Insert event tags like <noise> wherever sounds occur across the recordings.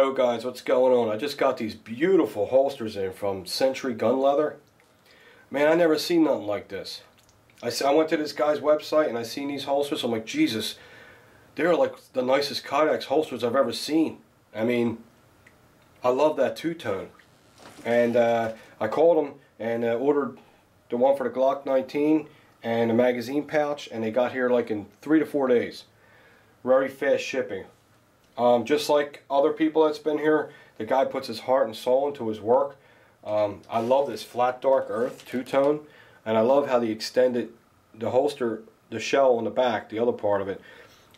Yo guys, what's going on? I just got these beautiful holsters in from Sentry Gun Leather. Man, I never seen nothing like this. I, I went to this guy's website and I seen these holsters. I'm like, Jesus, they're like the nicest Kydex holsters I've ever seen. I mean, I love that two-tone. And uh, I called them and uh, ordered the one for the Glock 19 and a magazine pouch and they got here like in three to four days. Very fast shipping. Um, just like other people that's been here, the guy puts his heart and soul into his work. Um, I love this flat dark earth two-tone, and I love how the extended, the holster, the shell on the back, the other part of it,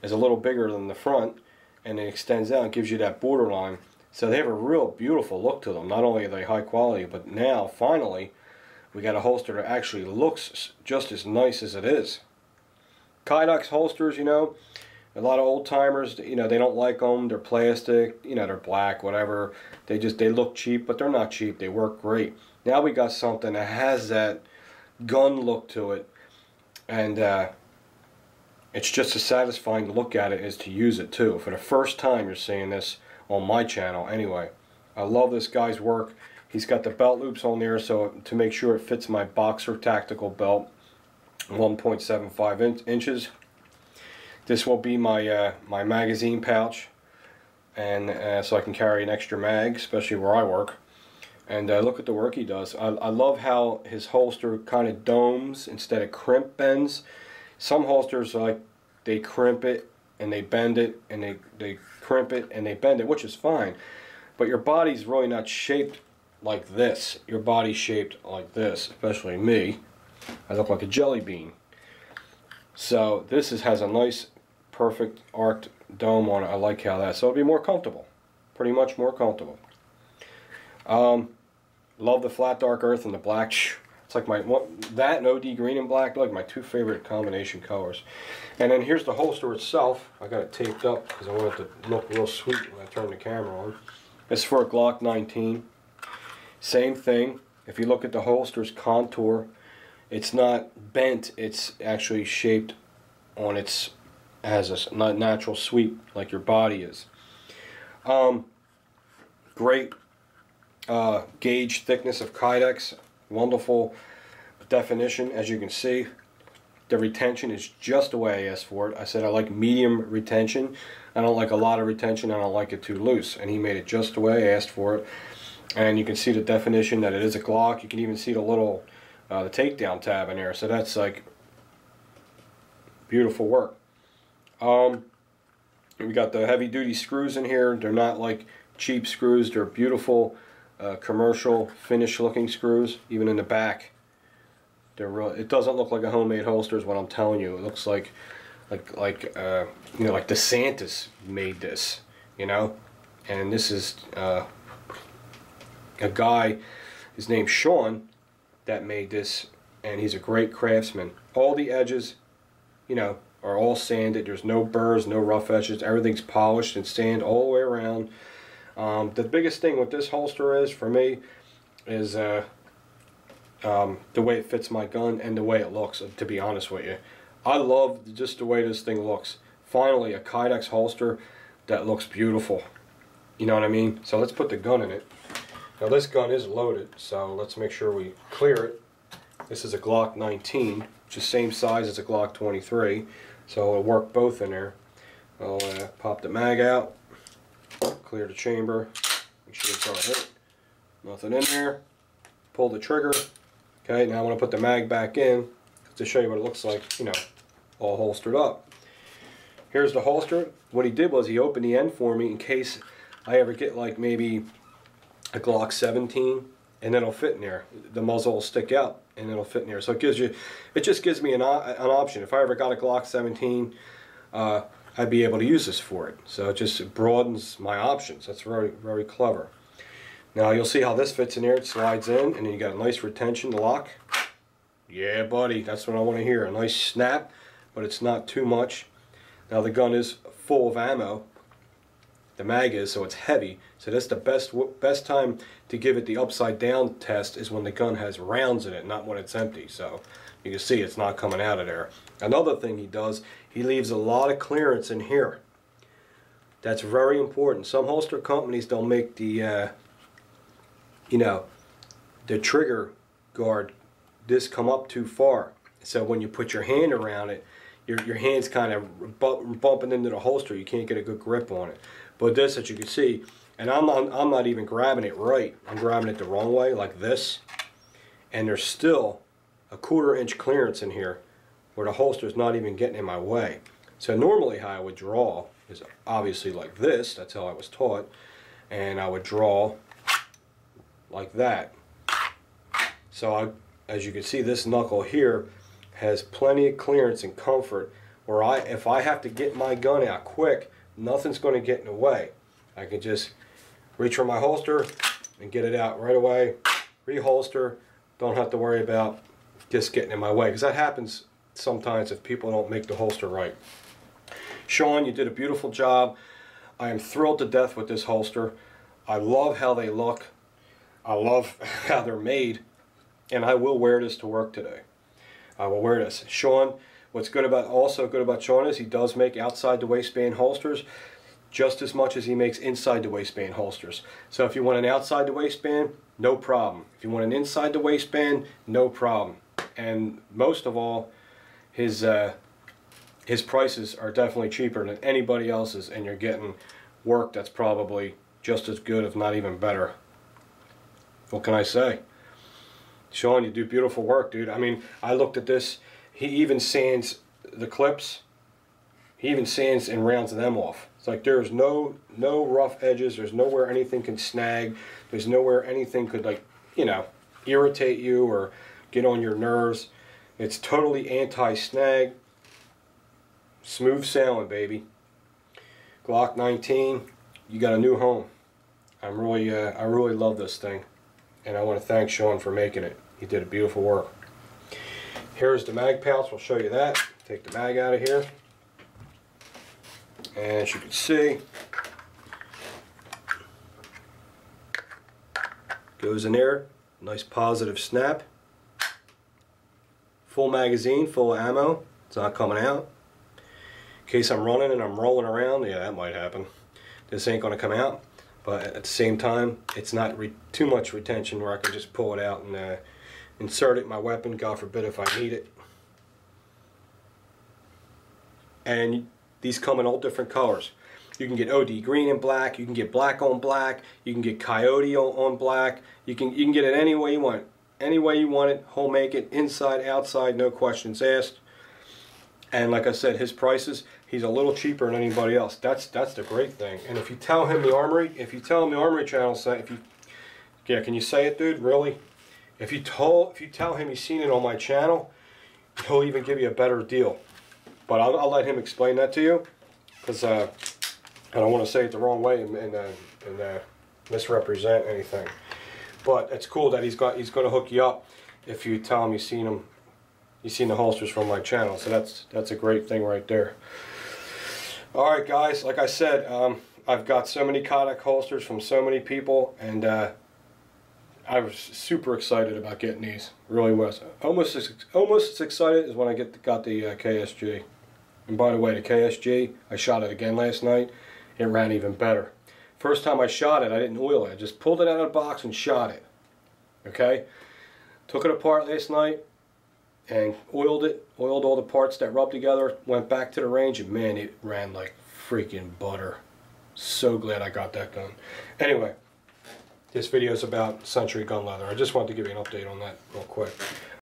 is a little bigger than the front, and it extends out and gives you that borderline. So they have a real beautiful look to them. Not only are they high quality, but now, finally, we got a holster that actually looks just as nice as it is. Kydex holsters, you know, a lot of old timers, you know, they don't like them. They're plastic, you know, they're black, whatever. They just they look cheap, but they're not cheap. They work great. Now we got something that has that gun look to it, and uh, it's just as satisfying to look at it as to use it too. For the first time, you're seeing this on my channel. Anyway, I love this guy's work. He's got the belt loops on there, so to make sure it fits my boxer tactical belt, 1.75 in inches. This will be my uh, my magazine pouch, and uh, so I can carry an extra mag, especially where I work. And uh, look at the work he does. I, I love how his holster kind of domes instead of crimp bends. Some holsters like they crimp it and they bend it and they, they crimp it and they bend it, which is fine. But your body's really not shaped like this. Your body's shaped like this, especially me. I look like a jelly bean. So this is, has a nice perfect arced dome on it. I like how that. So it'll be more comfortable. Pretty much more comfortable. Um, love the flat dark earth and the black. <sighs> It's like my that and OD green and black, like my two favorite combination colors. And then here's the holster itself. I got it taped up because I want it to look real sweet when I turn the camera on. It's for a Glock 19. Same thing. If you look at the holster's contour, it's not bent. It's actually shaped on its as a natural sweep like your body is. Um, great uh, gauge thickness of Kydex, wonderful definition as you can see. The retention is just the way I asked for it. I said I like medium retention. I don't like a lot of retention. I don't like it too loose. And he made it just the way I asked for it. And you can see the definition that it is a Glock. You can even see the little uh, the takedown tab in there. So that's like beautiful work. Um, we got the heavy duty screws in here. They're not like cheap screws. They're beautiful uh, commercial finish looking screws. Even in the back, they're real. It doesn't look like a homemade holster is what I'm telling you. It looks like like like uh, you know like DeSantis made this. You know, and this is uh, a guy. His name's Sean that made this, and he's a great craftsman. All the edges, you know, are all sanded. There's no burrs, no rough edges. Everything's polished and sand all the way around. Um, the biggest thing with this holster is, for me, is uh, um, the way it fits my gun and the way it looks, to be honest with you. I love just the way this thing looks. Finally, a Kydex holster that looks beautiful. You know what I mean? So let's put the gun in it. Now this gun is loaded, so let's make sure we clear it. This is a Glock 19, which is same size as a Glock 23. So it'll work both in there. I'll uh, pop the mag out, clear the chamber, make sure it's all hit. Nothing in there. Pull the trigger. Okay, now I want to put the mag back in to show you what it looks like, you know, all holstered up. Here's the holster. What he did was he opened the end for me in case I ever get like maybe a Glock 17 and it'll fit in there. The muzzle will stick out and it'll fit in there. So it gives you, it just gives me an, an option. If I ever got a Glock 17, uh, I'd be able to use this for it. So it just broadens my options. That's very, very clever. Now you'll see how this fits in there. It slides in and then you got a nice retention lock. Yeah, buddy, that's what I want to hear. A nice snap, but it's not too much. Now the gun is full of ammo. The mag is, so it's heavy. So that's the best best time to give it the upside down test is when the gun has rounds in it, not when it's empty. So you can see it's not coming out of there. Another thing he does, he leaves a lot of clearance in here. That's very important. Some holster companies don't make the, uh, you know, the trigger guard this come up too far. So when you put your hand around it, your, your hand's kind of bumping into the holster. You can't get a good grip on it. But this, as you can see, and I'm not, I'm not even grabbing it right. I'm grabbing it the wrong way, like this. And there's still a quarter inch clearance in here where the holster is not even getting in my way. So normally how I would draw is obviously like this. That's how I was taught. And I would draw like that. So I, as you can see, this knuckle here has plenty of clearance and comfort where I, if I have to get my gun out quick, nothing's going to get in the way. I can just reach for my holster and get it out right away, reholster, don't have to worry about just getting in my way because that happens sometimes if people don't make the holster right. Sean, you did a beautiful job. I am thrilled to death with this holster. I love how they look. I love <laughs> how they're made. And I will wear this to work today. I will wear this. Sean, what's good about also good about Sean is he does make outside the waistband holsters just as much as he makes inside the waistband holsters. So if you want an outside the waistband, no problem. If you want an inside the waistband, no problem. And most of all, his uh, his prices are definitely cheaper than anybody else's, and you're getting work that's probably just as good, if not even better. What can I say? Sean, you do beautiful work, dude. I mean, I looked at this. He even sands the clips. He even sands and rounds them off. It's like there's no no rough edges. There's nowhere anything can snag. There's nowhere anything could like, you know, irritate you or get on your nerves. It's totally anti-snag. Smooth sailing, baby. Glock 19, you got a new home. I'm really, uh, I really love this thing, and I want to thank Sean for making it. He did a beautiful work. Here's the mag pouch. We'll show you that. Take the mag out of here, and as you can see, goes in there. Nice positive snap. Full magazine, full ammo. It's not coming out. In case I'm running and I'm rolling around, yeah, that might happen. This ain't going to come out. But at the same time, it's not too much retention where I can just pull it out and uh, insert it in my weapon, God forbid if I need it. And these come in all different colors. You can get OD green and black, you can get black on black, you can get coyote on, black, you can, you can get it any way you want. Any way you want it, homemade it, inside, outside, no questions asked. And like I said, his prices, he's a little cheaper than anybody else. That's that's the great thing. And if you tell him the Armory, if you tell him the Armory channel, say if you, yeah, can you say it, dude? Really? If you told, if you tell him he's seen it on my channel, he'll even give you a better deal. But I'll, I'll let him explain that to you, because uh, I don't want to say it the wrong way and and, uh, and uh, misrepresent anything. But it's cool that he's got he's going to hook you up if you tell him you've seen him you've seen the holsters from my channel. So that's that's a great thing right there. All right, guys. Like I said, um, I've got so many Kydex holsters from so many people, and uh, I was super excited about getting these. Really was. Almost as almost as excited as when I get got the uh, KSG. And by the way, the KSG, I shot it again last night. It ran even better. First time I shot it, I didn't oil it. I just pulled it out of the box and shot it. Okay? Took it apart last night, and oiled it, oiled all the parts that rubbed together, went back to the range, and man, it ran like freaking butter. So glad I got that gun. Anyway, this video is about Sentry Gun Leather. I just wanted to give you an update on that real quick.